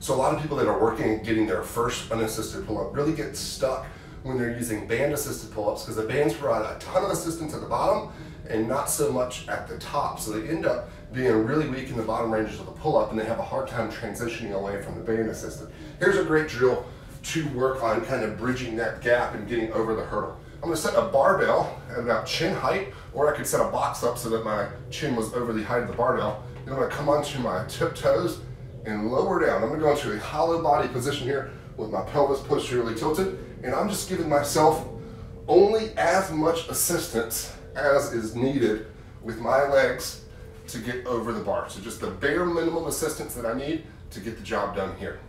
So a lot of people that are working getting their first unassisted pull-up really get stuck when they're using band-assisted pull-ups because the bands provide a ton of assistance at the bottom and not so much at the top. So they end up being really weak in the bottom ranges of the pull-up and they have a hard time transitioning away from the band-assisted. Here's a great drill to work on kind of bridging that gap and getting over the hurdle. I'm gonna set a barbell at about chin height, or I could set a box up so that my chin was over the height of the barbell. Then I'm gonna come onto my tiptoes and lower down. I'm gonna go into a hollow body position here with my pelvis posteriorly tilted, and I'm just giving myself only as much assistance as is needed with my legs to get over the bar. So just the bare minimum assistance that I need to get the job done here.